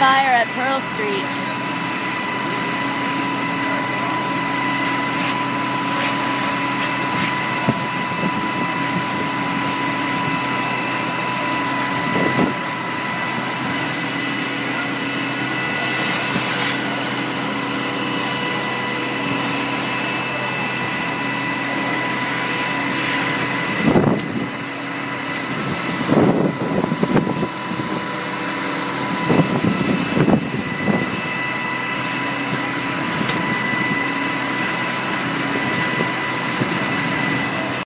fire at Pearl Street.